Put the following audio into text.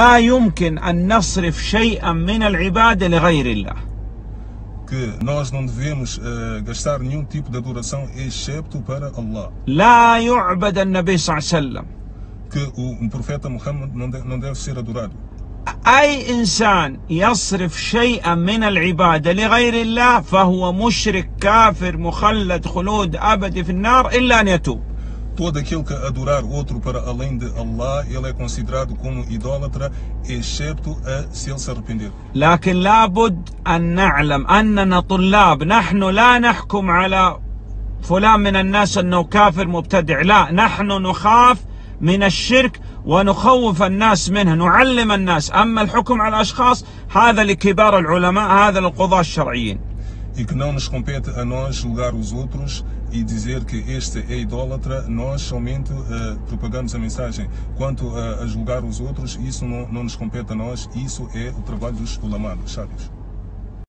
لا يمكن أن نصرف شيئا من العبادة لغير الله que nós não devemos uh, gastar nenhum tipo de adoração excepto para Allah. لا يعبد النبي صلى الله عليه وسلم Que o, o profeta Muhammad não, de, não deve ser adorado. أي إنسان يصرف شيئا من العبادة لغير الله فهو مشرك كافر مخلد خلود أبدي في النار إلا أن يتوب Todo aquele que adorar outro para além de Allah, ele é considerado como idólatra, excepto a se ele se arrepender. لكن لابد أن نعلم أننا طلاب نحن لا نحكم على فلان من الناس أنه كافر مبتدع لا نحن نخاف من الشرك ونخوف الناس منه نعلم الناس أما الحكم على الأشخاص هذا لكبار العلماء هذا للقضاة الشرعيين E que não nos compete a nós julgar os outros e dizer que este é idólatra, nós somente uh, propagamos a mensagem. Quanto a, a julgar os outros, isso não, não nos compete a nós, isso é o trabalho dos ulamados, sábios.